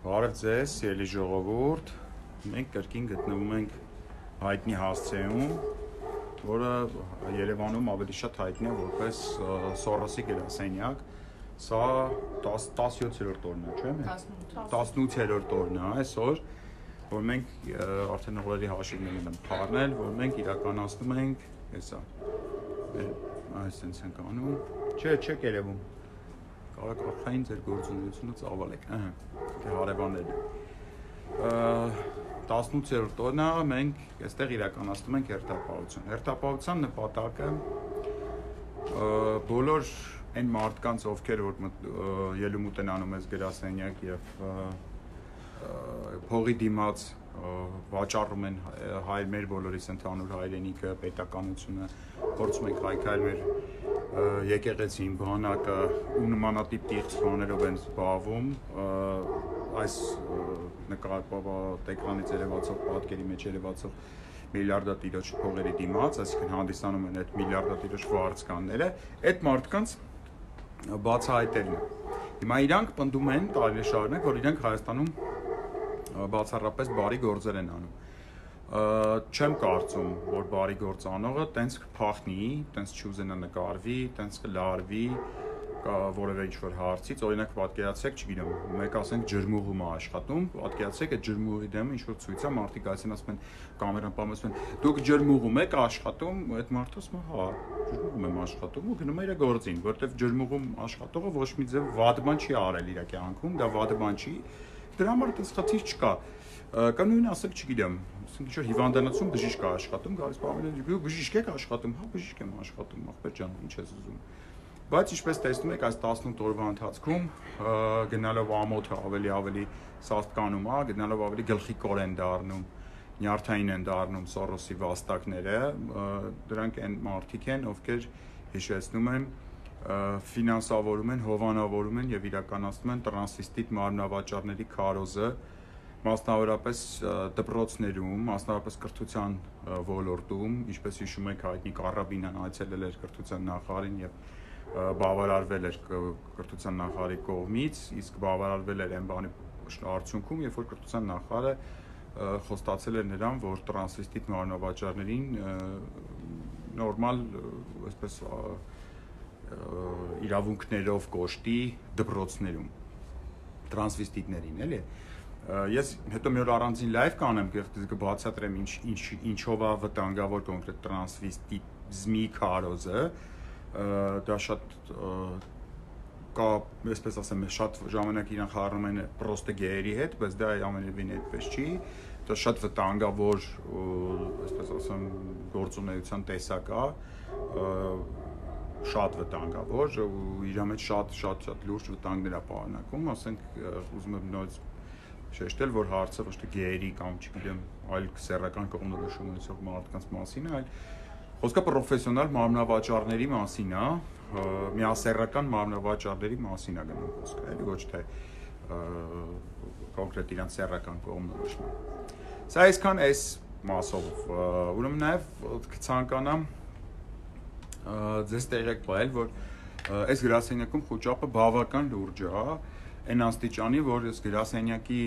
Բարև ձեզ, ելի ժողովուրդ։ Մենք կրկին գտնվում ենք հայտնի հասցեում, որը Երևանում ավելի շատ հայտնի է որպես Սորոսի գրասենյակ։ Սա 10 17-րդ օրն է, չէ՞։ 18-րդ օրն է այսօր, որ մենք արդեն օրերի հաշիվներ ենք փառնել, որ մենք իրականացնում ենք հեսա։ Այսինքն ենք անում։ Չէ, չէ, երևում կարակախային ձեր գործունեությունը ծավալեք, ահա, դե հարևանները։ 18-րդ օրնա մենք այստեղ իրականացնում ենք հերթապահություն։ Հերթապահության նպատակը բոլոր այն մարդկանց, ովքեր որ ելումուտ են անում այս գրասենյակ եւ փողի դիմաց վաճառում են հայ մեր բոլորիս ընդհանուր հայրենիքը, պետականությունը, փորձում ենք հայքայել մեր եկեղեցին, բանակը ու նմանատիպ տիղծ բաներով են զբաղվում այս նկարվա էկրանից երևացող պատկերի մեջ երևացող միլիարդատիրոջ փողերի դիմաց, այսինքն հանդիսանում են այդ միլիարդատիրոջ վարձկանները, այդ մարդկանց բացահայտելն է։ Հիմա իրանք պնդում են տարիներ շարունակ, որ իրանք Հայաստանում բացառապես բարի գործեր են անում չեմ կարծում, որ բարի գործ անողը տենց փախնի, տենց չուզենա նկարվի, տենց կլարվի որևէ ինչ-որ հարցից, օրինակ պատկերացրեք, չգիտեմ, մեկ ասենք ջրմուղում է աշխատում, պատկերացրեք այդ ջրմուղի դեմ ինչ-որ ցույց է, մարդիկ այսին ասում են կամերան պամասում են, դուք ջրմուղում եք աշխատում, այդ մարդը ասում է, հա, ջրմուղում եմ աշխատում ու գնում է իր գործին, որտեվ ջրմուղում աշխատողը ոչ մի ձև վատ բան չի արել իր կյանքում, դա վատ բան չի, դրա համար այդպես խնդիր չկա կա նույն ասեք, չգիտեմ, ասենք ինչ որ հիվանդանոցում բժիշկ է աշխատում, գալիս պարոն, դու բժիշկ եք աշխատում, հա բժիշկ եմ աշխատում, ախպեր ջան, ինչ ես ուզում։ Բայց ինչպես տեսնում եք, այս 18 օրվա ընթացքում գնալով ամոթը ավելի ավելի սաստկանում է, գնալով ավելի գլխիկոր են դառնում, նյարդային են դառնում Սորոսի վաստակները, դրանք այն մարդիկ են, ովքեր հիշեցնում են ֆինանսավորում են, հովանավորում են եւ իրականացնում են տրանսվիստիտ մարմնավաճառների քարոզը, մասնավորապես դպրոցներում, մասնավորապես կրթության ոլորտում, ինչպես հիշում եք, հայտնի Կարաբինան այցելել էր կրթության նախարարին եւ բավարարվել էր կրթության նախարարի կողմից, իսկ բավարարվել էր այն բանի արդյունքում, երբ որ կրթության նախարարը խոստացել էր նրան, որ տրանսվեստիտ մարմնավաճառներին նորմալ, այսպես իրավունքներով կոշտի դպրոցներում տրանսվեստիտներին, էլի ես հետո մի օր առանձին լայվ կանեմ, կբացատրեմ ինչ ինչ ինչով է վտանգավոր կոնկրետ տրանսվեստիզմի քարոզը, դա շատ կա, այսպես ասեմ, շատ ժամանակ իրան խառնում են պրոստը գեերի հետ, բայց դա ամենևին այդպես չի դա շատ վտանգավոր այսպես ասեմ գործունեության տեսակ է շատ վտանգավոր ու իր մեջ շատ շատ շատ լուրջ վտանգներ է պարունակում ասենք ուզում եմ նույնիսկ շեշտել, որ հարցը ոչ թե գեերի կամ չգիտեմ, այլ սեռական կողմնորոշում ունեցող մարդկանց մասին է, այլ խոսքը պրոֆեսիոնալ մարմնավաճառների մասին է, միասեռական մարմնավաճառների մասին է գնում խոսքը, էլի ոչ թե կոնկրետ իրանց սեռական կողմնորոշում։ Սա այսքան այս մասով, ուրեմն նաև կցանկանամ ձեզ տեղեկ պահել, որ այս գրասենյակում խոճապը բավական լուրջ է, այն աստիճանի, որ ես գրասենյակի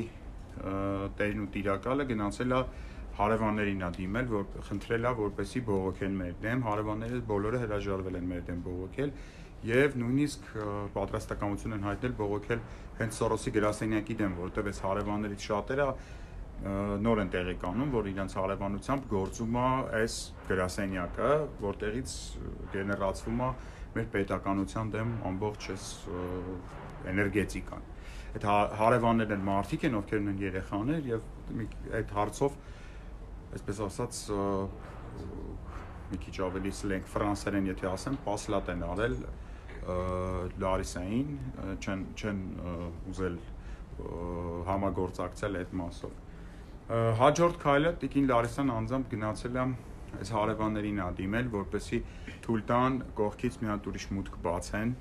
տերն ու տիրակալը գնացել է հարևաններին ա դիմել, որ խնդրել ա որպեսի բողոքեն մեր դեմ, հարևանները բոլորը հրաժարվել են մեր դեմ բողոքել եւ նույնիսկ պատրաստակամություն են հայտնել բողոքել հենց Սորոսի գրասենյակի դեմ, որովհետեւ այս հարևաններից շատերը նոր են տեղեկանում, որ իրենց հարևանությամբ գործում է այս գրասենյակը, որտեղից գեներացվում է մեր պետականության դեմ ամբողջ այս էներգետիկան։ Այդ հա, հարևաններն են մարդիկ են, ովքեր ունեն երեխաներ եւ այդ հարցով այսպես ասած մի քիչ ավելի սլենգ ֆրանսերեն եթե ասեմ, պասլատ են արել Լարիսային, չեն չեն ուզել համագործակցել այդ մասով։ Հաջորդ քայլը Տիկին Լարիսան անձամբ գնացել է այս հարևաններին ա դիմել, որպեսի թույլ տան կողքից մի հատ ուրիշ մուտք բացեն,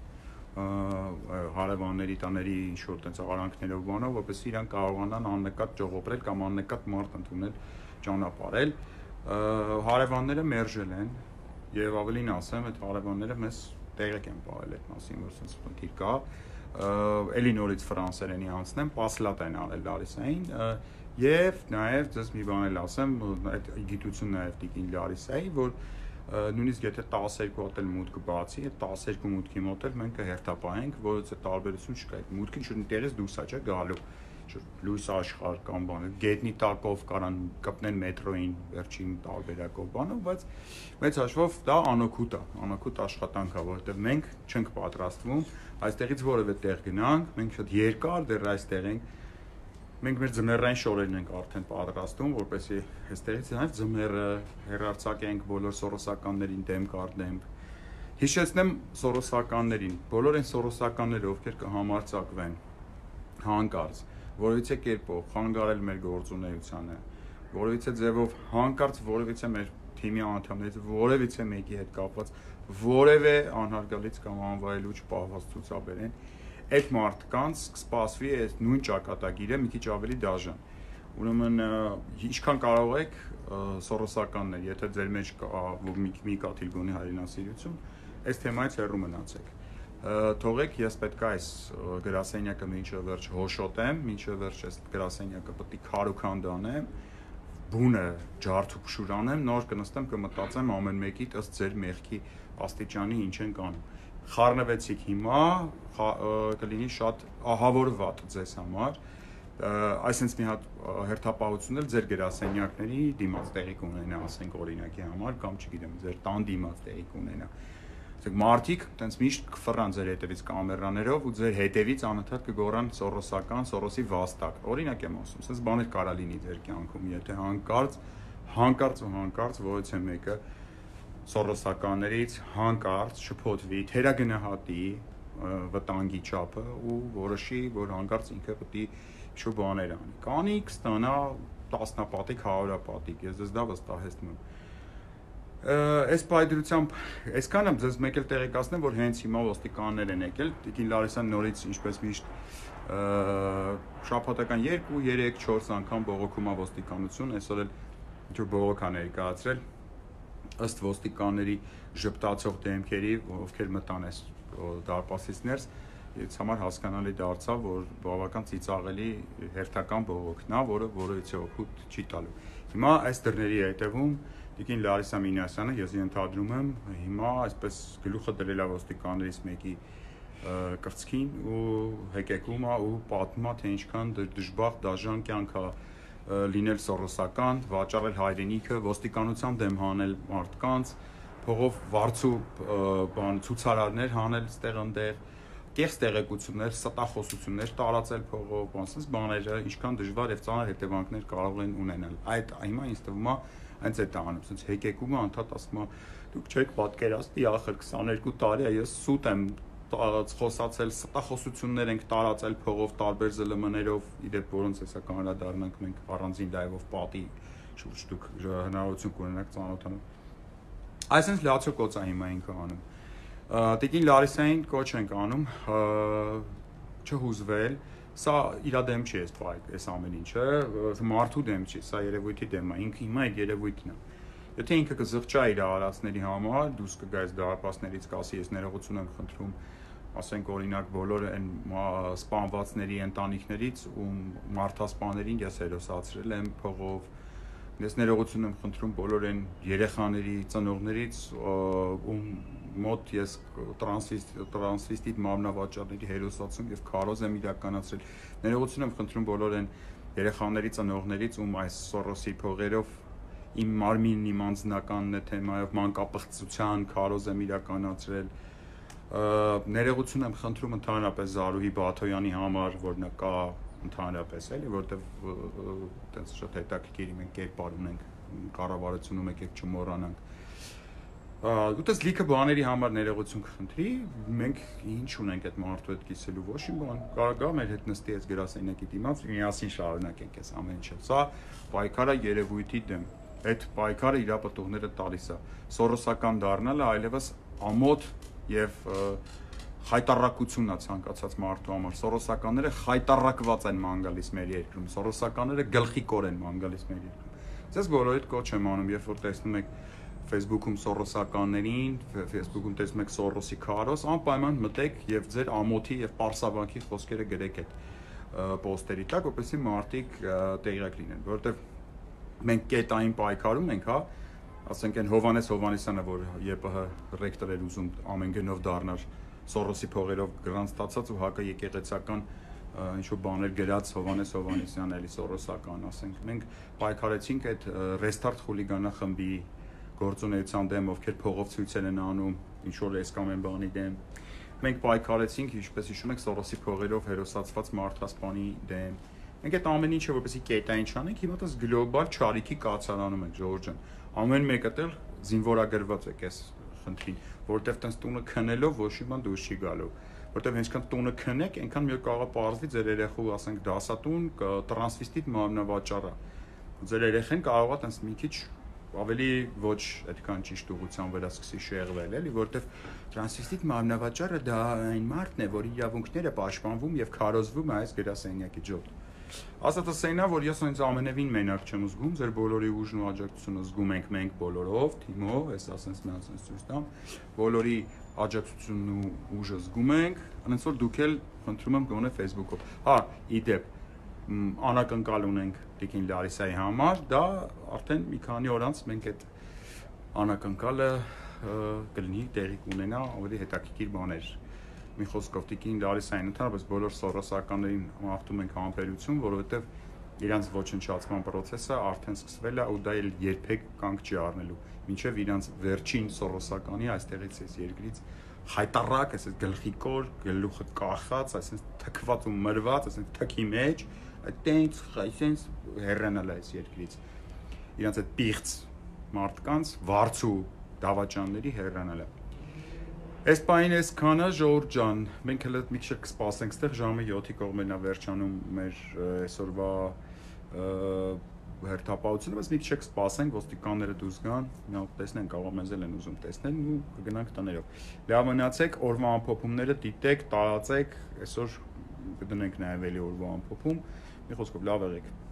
հարևանների տաների ինչ որ տենց արանքներով բանով, որպեսզի իրանք կարողանան աննկատ ճողոպրել կամ աննկատ մարդ ընդունել ճանապարհել։ Հարևանները մերժել են եւ ավելին ասեմ, այդ հարևանները մեզ տեղեկ են ողել այդ մասին, որ sense խնդիր կա։ էլի նորից ֆրանսերենի անցնեմ, պասլատ են արել Լարիսային եւ նաեւ ձեզ մի բան էլ ասեմ, այդ գիտությունն նաեւ Տիկին Լարիսայի, որ նույնիսկ եթե 12 հատ էլ մուտքը բացի, այդ 12 մուտքի մոտ էլ մենք կհերթապահենք, որից է տարբերություն չկա։ Այդ մուտքին շուտերից դուրս է, չէ, գալու լույս աշխարհ կամ բանը գետնի տակով կարան կպնեն մետրոին վերջին տարբերակով բանը, բայց մեծ հաշվով դա անօքուտ է, անօքուտ աշխատանք է, որովհետև մենք չենք պատրաստվում այստեղից որևէ տեղ գնանք, մենք շատ երկար դեռ այստեղ ենք մենք մեր ձմեռային շորերն ենք արդեն պատրաստում, որպեսզի այստեղից նաև ձմեռը հերարցակենք բոլոր սորոսականներին դեմ կառնենք։ Հիշեցնեմ սորոսականներին, բոլոր այն սորոսականները, ովքեր կհամարցակվեն հանկարծ որովհետեւ կերպով խանգարել մեր գործունեությանը, որովհետեւ ձևով հանկարծ որովհետեւ մեր թիմի անդամներից որևիցե մեկի հետ կապված որևէ անհարգալից կամ անվայելուչ պահված ցուցաբերեն, այդ մարդկանց կսպասվի այս նույն ճակատագիրը մի քիչ ավելի դաժան։ Ուրեմն ինչքան կարող եք սորոսականներ, եթե ձեր մեջ կա մի մի կաթիլ գոնի հայրենասիրություն, այս թեմայից հեռու մնացեք թողեք ես պետք է այս գրասենյակը մինչև վերջ հոշոտեմ, մինչև վերջ այս գրասենյակը պետք է քարուքան դանեմ, բունը ջարդ ու փշուրանեմ, նոր կնստեմ կմտածեմ ամեն մեկի ըստ ձեր մեղքի աստիճանի ինչ են կանում։ Խառնվեցիք հիմա, կլինի շատ ահավորված ձեզ համար այսինքն մի հատ հերթապահություն էլ ձեր գրասենյակների դիմաց տեղի կունենա, ասենք օրինակի համար կամ չգիտեմ, ձեր տան դիմաց տեղի կունենա Ասեք մարդիկ տենց միշտ կֆռան ձեր հետևից կամերաներով ու ձեր հետևից անընդհատ կգորան սորոսական, սորոսի վաստակ։ Օրինակ եմ ասում, sense բաներ կարա լինի ձեր կյանքում, եթե հանկարծ, հանկարծ ու հանկարծ ոչե մեկը սորոսականներից հանկարծ շփոթվի, թերագնահատի վտանգի չափը ու որոշի, որ հանկարծ ինքը պետք է շու բաներ անի։ Կանի կստանա տասնապատիկ, հարյուրապատիկ։ Ես դες դա վստահեցնում եմ այս պայդրությամբ այսքան եմ ձեզ մեկ էլ տեղեկացնեմ, որ հենց հիմա ոստիկաններ են եկել, Տիկին Լարիսյան նորից ինչպես միշտ շաբաթական 2, 3, 4 անգամ բողոքում է ոստիկանություն, այսօր էլ ինչ-որ բողոք է ներկայացրել ըստ ոստիկանների ժպտացող դեմքերի, ովքեր մտան այս դարպասից ներս, Ես համար հասկանալի դարձավ, որ բավական ծիծաղելի հերթական բողոքն է, որը որևիցե օգուտ չի տալու։ Հիմա այս դռների հետևում Տիկին Լարիսա Մինասյանը, ես ենթադրում եմ, հիմա այսպես գլուխը դրել է ոստիկաններից մեկի կրծքին ու հեկեկում է ու պատմում է, թե ինչքան դժբախտ դաժան կյանք է լինել սորոսական, վաճառել հայրենիքը, ոստիկանության դեմ հանել մարդկանց, փողով վարձու բան ցուցարարներ հանել ստեղ ընդեղ կեղծ տեղեկություններ, ստախոսություններ տարածել փողով, բանսից բաները ինչքան դժվար եւ ծանր հետևանքներ կարող են ունենալ։ Այդ հիմա ինձ թվում է հենց այդ անում, ասենց հեկեկումը անդադ ասում է դուք չեք պատկերացնի ախր 22 տարի է ես սուտ եմ խոսացել ստախոսություններ ենք տարածել փողով տարբեր ԶԼՄ-ներով իդեպ որոնց հեսա կանրադառնանք մենք առանձին լայվով պատի շուրջ դուք հնարավորություն կունենաք ծանոթանալ այսինքն լացո կոծա հիմա ինքը անում Տիկին Լարիսային կոչ ենք անում չհուզվել սա իր դեմ չի այս բայկ, այս ամեն ինչը, մարդու դեմ չի, սա երևույթի դեմ է, ինքը հիմա այդ երևույթն է։ Եթե ինքը կզղճա իր արածների համար, դուրս կգա այս դարպասներից կասի, ես ներողություն եմ խնդրում, ասենք օրինակ բոլոր այն սպանվածների ընտանիքներից ու մարդասպաներին ես հերոսացրել եմ փողով, ես ներողություն եմ խնդրում բոլոր այն երեխաների ծնողներից ում մոտ ես տրանսվեստիտ մարմնավաճառների հերոսացում եւ քարոզ եմ իրականացրել։ Ներողություն եմ խնդրում բոլոր այն երեխաների ծնողներից, ում այս սորոսի փողերով իմ մարմինն իմ անձնականն է թեմայով մանկապղծության քարոզ եմ իրականացրել ներողություն եմ խնդրում ընդհանրապես Զարուհի Բաթոյանի համար, որ նկա ընդհանրապես էլի, որտեվ այտենց շատ հետաքրքիր մենք կերպար ունենք կառավարությունում եկեք չմոռանանք ուտես լիքը բաների համար ներողություն կխնդրի, մենք ինչ ունենք այդ մարդու հետ կիսելու ոչ մի բան։ Կարող գա մեր հետ նստի այս գրասենյակի դիմաց, միասին շարունակենք այս ամեն ինչը։ Սա պայքարը երևույթի դեմ։ Այդ պայքարը իր պատողները տալիս է։ Սորոսական դառնալը այլևս ամոթ եւ խայտարակությունն է ցանկացած մարդու համար։ Սորոսականները խայտարակված են մանգալիս մեր երկրում։ Սորոսականները գլխիկոր են մանգալիս մեր երկրում։ Ձեզ բոլորիդ կոչ եմ անում, երբ որ տեսնում եք Facebook-ում Սորոսականներին, Facebook-ում տեսնում եք Սորոսի քարոս, անպայման մտեք եւ ձեր ամոթի եւ Պարսաբանքի խոսքերը գրեք այդ պոստերի տակ, որպեսզի մարդիկ տեղյակ լինեն, որովհետեւ մենք կետային պայքարում ենք, հա, ասենք այն Հովանես Հովանեսյանը, որ ԵՊՀ ռեկտոր էր ուզում ամեն գնով դառնար Սորոսի փողերով գրանց ստացած ու հակը եկեղեցական ինչ որ բաներ գրած Հովանես Հովանեսյան էլի Սորոսական, ասենք, մենք պայքարեցինք այդ Restart խուլիգանա խմբի գործունեության դեմ, ովքեր փողով ցույցեր են անում, ինչ որ էսկամեն բանի դեմ։ Մենք պայքարեցինք, ինչպես հիշում եք, Սորոսի փողերով հերոսացված մարդասպանի դեմ։ Մենք այդ ամեն ինչը որպեսի կետային չանենք, հիմա դες գլոբալ չարիքի կացարանում ենք, Ժորժ ջան։ Ամեն մեկը դեռ զինվորագրված եք այս խնդրին, որովհետև տես տունը քնելով ոչ մի բան դուրս չի գալու որտեվ ինչքան տունը քնեք, այնքան մի կարող է պարզվի ձեր երեխու, ասենք, դասատուն, տրանսվիստիտ մարմնավաճառը։ Ձեր երեխեն կարող է տես մի քիչ ավելի ոչ այդքան ճիշտ ուղղության վրա սկսի շեղվել, էլի, որտեվ տրանսվիստիկ մարմնավաճառը դա այն մարդն է, որի իրավունքները պաշտպանվում եւ քարոզվում է այս գրասենյակի ջոտ։ Ասածասենա, որ ես ինձ ամենևին մենակ չեմ զգում, ձեր բոլորի ուժն ու աջակցությունը զգում ենք մենք բոլորով, թիմով, այս ասենց մի ասենց ցույց տամ, բոլորի աջակցությունն ու ուժը զգում ենք, այնց որ դուք էլ խնդրում եմ գոնե Facebook-ով։ Հա, իդեպ անակնկալ ունենք Տիկին Լարիսայի համար, դա արդեն մի քանի օր անց մենք այդ անակնկալը կլինի տեղի կունենա ավելի հետաքրքիր բաներ։ Մի խոսքով Տիկին Լարիսային ընդհանրապես բոլոր սորոսականներին մաղթում ենք համբերություն, որովհետև իրանց ոչնչացման process-ը արդեն սկսվել է ու դա էլ երբեք կանգ չի առնելու։ Մինչև իրանց վերջին սորոսականի այստեղից էս երկրից հայտարակ, այսպես գլխի կոր, գլուխը կախած, այսպես թքված ու մրված, այսպես թքի մեջ, այտենց այսենց հեռանալ է այս երկրից իրանց այդ պիղծ մարդկանց վարձու դավաճանների հեռանալը Այս պայն էս քանը ժողովուրդ ջան, մենք հələ մի քիչ կսպասենք, ստեղ ժամը 7-ի կողմերն է վերջանում մեր այսօրվա հերթապահությունը, բայց մի քիչ կսպասենք, ոստիկանները դուրս գան, հատ տեսնեն, կարող մեզ էլ են ուզում տեսնել ու կգնանք տներով։ Լավ մնացեք, օրվա ամփոփումները դիտեք, տարածեք, այսօր կդնենք նաև էլի օրվա ամփոփում։ Մի խոսքով լավ եղեք։